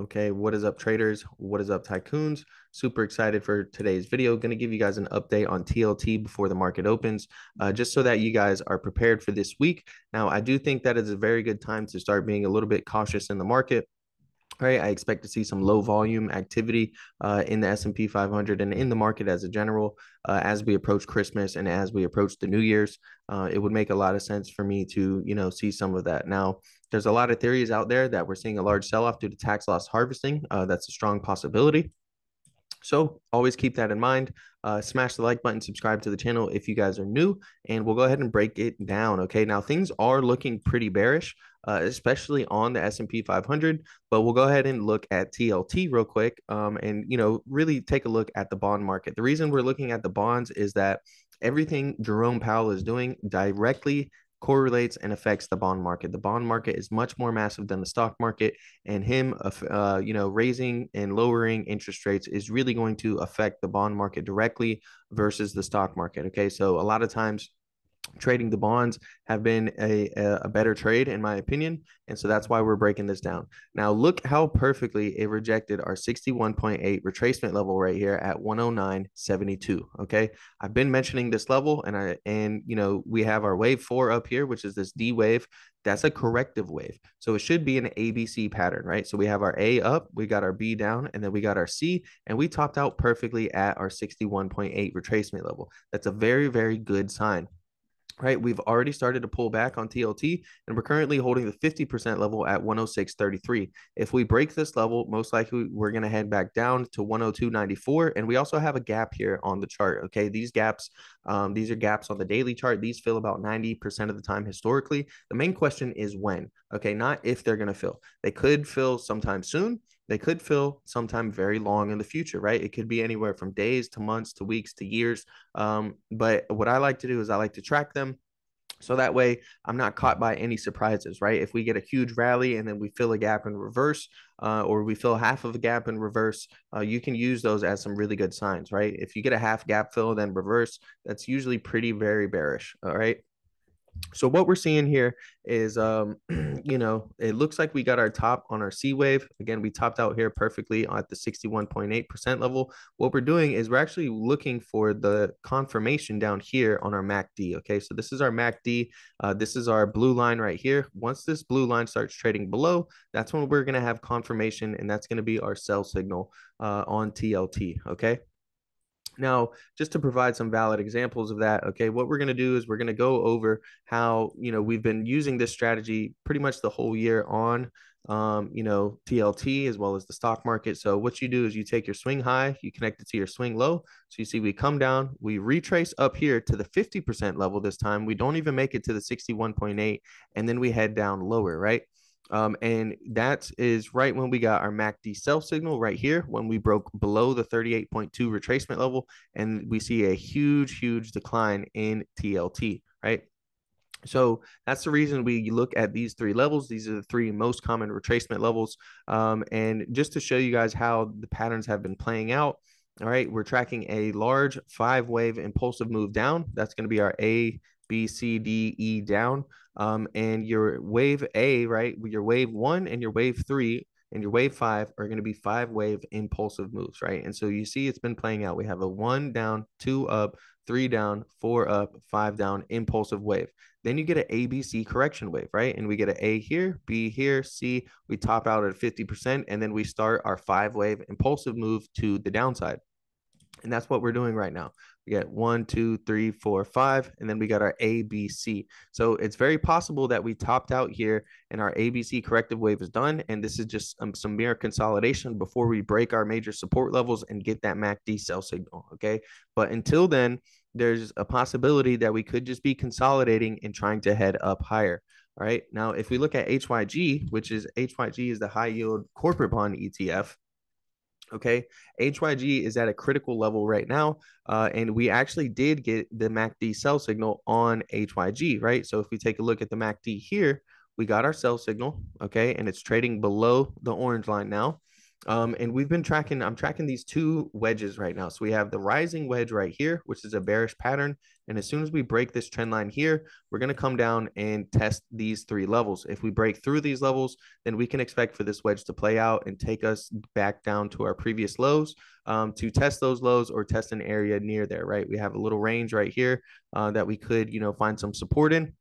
Okay, what is up, traders? What is up, tycoons? Super excited for today's video. Going to give you guys an update on TLT before the market opens, uh, just so that you guys are prepared for this week. Now, I do think that is a very good time to start being a little bit cautious in the market right i expect to see some low volume activity uh, in the s&p 500 and in the market as a general uh, as we approach christmas and as we approach the new year's uh, it would make a lot of sense for me to you know see some of that now there's a lot of theories out there that we're seeing a large sell-off due to tax loss harvesting uh, that's a strong possibility so always keep that in mind. Uh, smash the like button, subscribe to the channel if you guys are new, and we'll go ahead and break it down. Okay, now things are looking pretty bearish, uh, especially on the S&P 500. But we'll go ahead and look at TLT real quick, um, and you know really take a look at the bond market. The reason we're looking at the bonds is that everything Jerome Powell is doing directly correlates and affects the bond market. The bond market is much more massive than the stock market, and him, uh, you know, raising and lowering interest rates is really going to affect the bond market directly versus the stock market. Okay, so a lot of times trading the bonds have been a, a better trade in my opinion. And so that's why we're breaking this down. Now look how perfectly it rejected our 61.8 retracement level right here at 109.72 okay? I've been mentioning this level and i and you know we have our wave four up here which is this d wave. That's a corrective wave. So it should be an abc pattern right? So we have our a up we got our b down and then we got our c and we topped out perfectly at our 61.8 retracement level. That's a very very good sign right? We've already started to pull back on TLT, and we're currently holding the 50% level at 106.33. If we break this level, most likely we're going to head back down to 102.94. And we also have a gap here on the chart. Okay. These gaps, um, these are gaps on the daily chart. These fill about 90% of the time historically. The main question is when. Okay. Not if they're going to fill. They could fill sometime soon they could fill sometime very long in the future, right? It could be anywhere from days to months to weeks to years. Um, but what I like to do is I like to track them. So that way I'm not caught by any surprises, right? If we get a huge rally and then we fill a gap in reverse, uh, or we fill half of a gap in reverse, uh, you can use those as some really good signs, right? If you get a half gap fill, then reverse, that's usually pretty, very bearish. All right so what we're seeing here is um you know it looks like we got our top on our c wave. Again we topped out here perfectly at the 61.8 percent level. What we're doing is we're actually looking for the confirmation down here on our macd okay? So this is our macd uh, this is our blue line right here. Once this blue line starts trading below that's when we're going to have confirmation and that's going to be our sell signal uh, on tlt okay now, just to provide some valid examples of that, okay, what we're going to do is we're going to go over how, you know, we've been using this strategy pretty much the whole year on, um, you know, TLT as well as the stock market. So what you do is you take your swing high, you connect it to your swing low. So you see we come down, we retrace up here to the 50% level this time. We don't even make it to the 61.8 and then we head down lower, right? Um, and that is right when we got our MACD sell signal right here, when we broke below the 38.2 retracement level, and we see a huge, huge decline in TLT, right? So that's the reason we look at these three levels. These are the three most common retracement levels. Um, and just to show you guys how the patterns have been playing out, all right, we're tracking a large five wave impulsive move down. That's going to be our A, B, C, D, E down. Um, and your wave A, right? Your wave one and your wave three and your wave five are going to be five wave impulsive moves, right? And so you see it's been playing out. We have a one down, two up, three down, four up, five down impulsive wave. Then you get an ABC correction wave, right? And we get an A here, B here, C. We top out at 50%, and then we start our five wave impulsive move to the downside. And that's what we're doing right now. We got one, two, three, four, five, and then we got our ABC. So it's very possible that we topped out here and our ABC corrective wave is done. And this is just um, some mere consolidation before we break our major support levels and get that MACD sell signal. Okay. But until then, there's a possibility that we could just be consolidating and trying to head up higher. All right. Now, if we look at HYG, which is HYG is the high yield corporate bond ETF, Okay, HYG is at a critical level right now, uh, and we actually did get the MACD sell signal on HYG, right? So if we take a look at the MACD here, we got our sell signal, okay, and it's trading below the orange line now. Um, and we've been tracking, I'm tracking these two wedges right now. So we have the rising wedge right here, which is a bearish pattern. And as soon as we break this trend line here, we're going to come down and test these three levels. If we break through these levels, then we can expect for this wedge to play out and take us back down to our previous lows um, to test those lows or test an area near there, right? We have a little range right here uh, that we could, you know, find some support in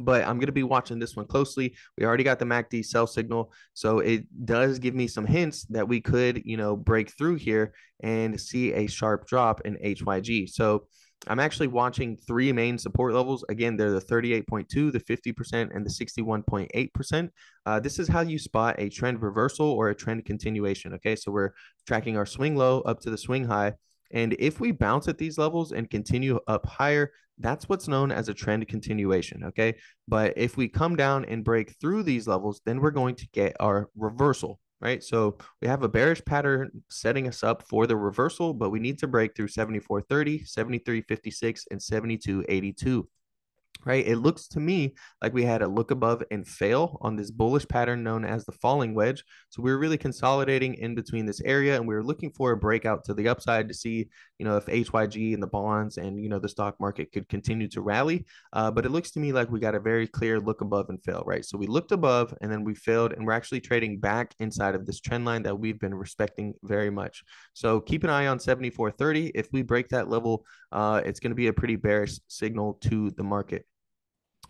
but I'm going to be watching this one closely. We already got the MACD sell signal, so it does give me some hints that we could, you know, break through here and see a sharp drop in HYG. So I'm actually watching three main support levels. Again, they're the 38.2, the 50%, and the 61.8%. Uh, this is how you spot a trend reversal or a trend continuation. Okay, so we're tracking our swing low up to the swing high. And if we bounce at these levels and continue up higher, that's what's known as a trend continuation. Okay. But if we come down and break through these levels, then we're going to get our reversal, right? So we have a bearish pattern setting us up for the reversal, but we need to break through 74.30, 73.56, and 72.82 right? It looks to me like we had a look above and fail on this bullish pattern known as the falling wedge. So we are really consolidating in between this area and we are looking for a breakout to the upside to see, you know, if HYG and the bonds and, you know, the stock market could continue to rally. Uh, but it looks to me like we got a very clear look above and fail, right? So we looked above and then we failed and we're actually trading back inside of this trend line that we've been respecting very much. So keep an eye on 74.30. If we break that level, uh, it's going to be a pretty bearish signal to the market.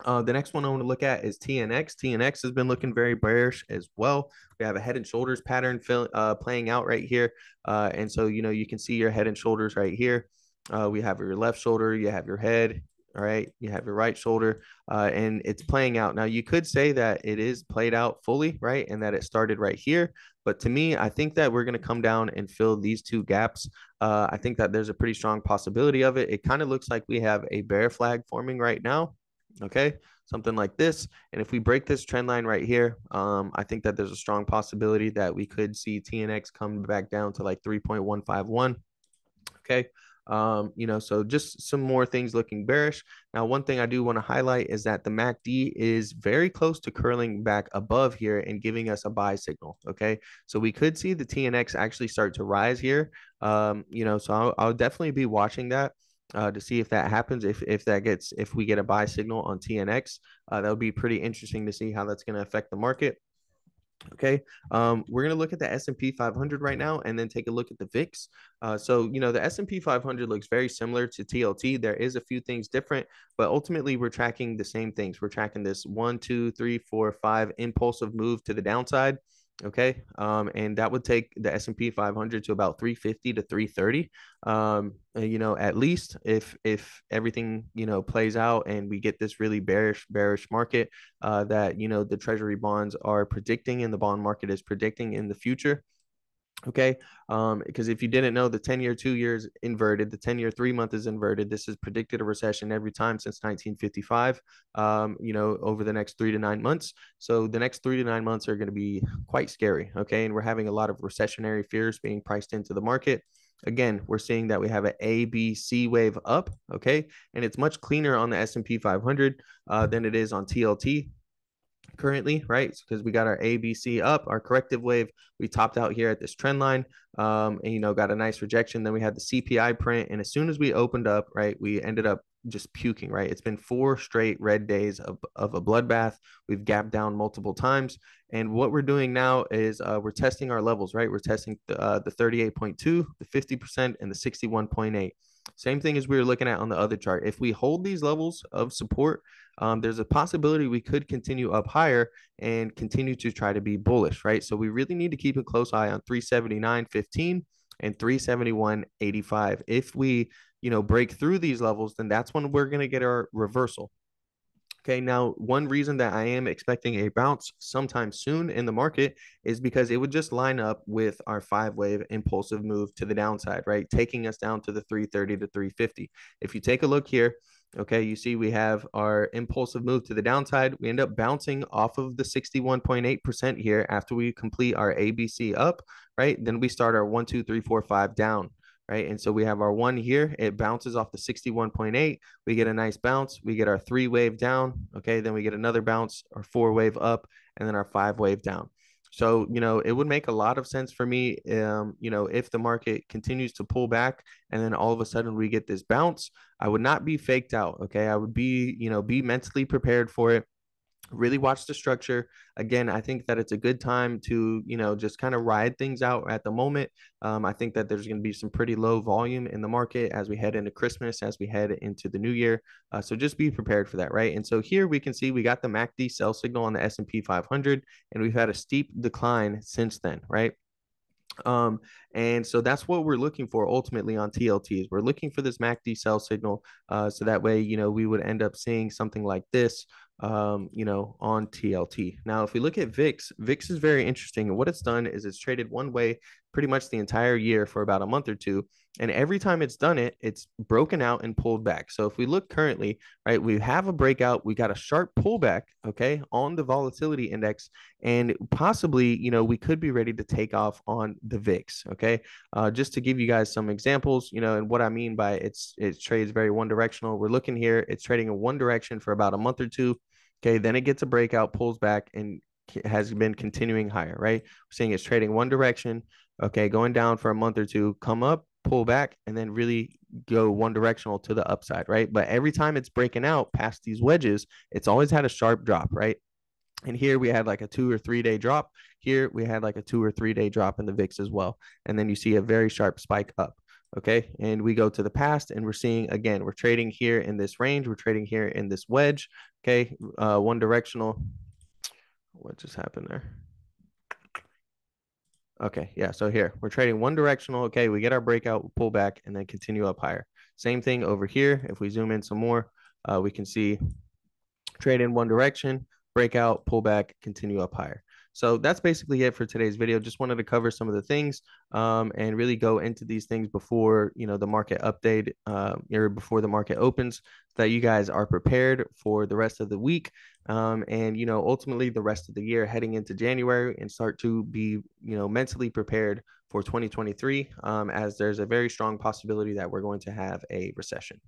Uh, the next one I want to look at is TNX. TNX has been looking very bearish as well. We have a head and shoulders pattern fill, uh, playing out right here. Uh, and so, you know, you can see your head and shoulders right here. Uh, we have your left shoulder, you have your head, all right, you have your right shoulder, uh, and it's playing out. Now, you could say that it is played out fully, right, and that it started right here. But to me, I think that we're going to come down and fill these two gaps. Uh, I think that there's a pretty strong possibility of it. It kind of looks like we have a bear flag forming right now okay? Something like this. And if we break this trend line right here um, i think that there's a strong possibility that we could see tnx come back down to like 3.151 okay? Um, you know so just some more things looking bearish. Now one thing i do want to highlight is that the macd is very close to curling back above here and giving us a buy signal okay? So we could see the tnx actually start to rise here. Um, you know so I'll, I'll definitely be watching that uh, to see if that happens. If if that gets if we get a buy signal on TNX, uh, that would be pretty interesting to see how that's going to affect the market. Okay, um, we're going to look at the S&P 500 right now and then take a look at the VIX. Uh, so, you know, the S&P 500 looks very similar to TLT. There is a few things different, but ultimately we're tracking the same things. We're tracking this one, two, three, four, five impulsive move to the downside okay um, and that would take the s&p 500 to about 350 to 330 um, uh, you know at least if if everything you know plays out and we get this really bearish bearish market uh, that you know the treasury bonds are predicting and the bond market is predicting in the future Okay. Um, because if you didn't know, the 10 year two years inverted, the 10 year three month is inverted. This has predicted a recession every time since 1955, um, you know, over the next three to nine months. So the next three to nine months are going to be quite scary. Okay. And we're having a lot of recessionary fears being priced into the market. Again, we're seeing that we have an A, B, C wave up, okay, and it's much cleaner on the S&P 500 uh, than it is on TLT currently, right? Because we got our ABC up, our corrective wave. We topped out here at this trend line, um, and you know got a nice rejection. Then we had the CPI print, and as soon as we opened up, right, we ended up just puking. Right, it's been four straight red days of of a bloodbath. We've gapped down multiple times, and what we're doing now is uh, we're testing our levels. Right, we're testing the, uh, the 38.2, the 50%, and the 61.8. Same thing as we were looking at on the other chart. If we hold these levels of support, um, there's a possibility we could continue up higher and continue to try to be bullish, right? So we really need to keep a close eye on 379.15 and 371.85. If we, you know, break through these levels, then that's when we're going to get our reversal. Okay, now one reason that I am expecting a bounce sometime soon in the market is because it would just line up with our five wave impulsive move to the downside, right? Taking us down to the 330 to 350. If you take a look here, Okay, you see we have our impulsive move to the downside. We end up bouncing off of the 61.8% here after we complete our ABC up, right? Then we start our one, two, three, four, five down, right? And so we have our one here. It bounces off the 61.8. We get a nice bounce. We get our three wave down. Okay, then we get another bounce, our four wave up, and then our five wave down. So, you know, it would make a lot of sense for me, um, you know, if the market continues to pull back and then all of a sudden we get this bounce, I would not be faked out. Okay. I would be, you know, be mentally prepared for it really watch the structure again i think that it's a good time to you know just kind of ride things out at the moment um, i think that there's going to be some pretty low volume in the market as we head into christmas as we head into the new year uh, so just be prepared for that right and so here we can see we got the macd sell signal on the s&p 500 and we've had a steep decline since then right um, and so that's what we're looking for ultimately on TLTs. We're looking for this MACD sell signal. Uh, so that way, you know, we would end up seeing something like this um, you know, on TLT. Now, if we look at VIX, VIX is very interesting. And what it's done is it's traded one way pretty much the entire year for about a month or two. And every time it's done it, it's broken out and pulled back. So if we look currently, right, we have a breakout, we got a sharp pullback, okay, on the volatility index. And possibly, you know, we could be ready to take off on the VIX, okay. Uh, just to give you guys some examples, you know, and what I mean by it's it trades very one directional. We're looking here, it's trading in one direction for about a month or two. Okay, then it gets a breakout, pulls back, and has been continuing higher, right? We're seeing it's trading one direction, okay, going down for a month or two, come up, pull back, and then really go one directional to the upside, right? But every time it's breaking out past these wedges, it's always had a sharp drop, right? And here we had like a two or three day drop. Here we had like a two or three day drop in the VIX as well. And then you see a very sharp spike up. Okay. And we go to the past and we're seeing again, we're trading here in this range. We're trading here in this wedge. Okay. Uh, one directional. What just happened there? Okay. Yeah. So here we're trading one directional. Okay. We get our breakout, pull back, and then continue up higher. Same thing over here. If we zoom in some more, uh, we can see trade in one direction, breakout, pull back, continue up higher. So that's basically it for today's video. Just wanted to cover some of the things um, and really go into these things before you know the market update uh, or before the market opens, so that you guys are prepared for the rest of the week um, and you know ultimately the rest of the year heading into January and start to be you know mentally prepared for 2023 um, as there's a very strong possibility that we're going to have a recession.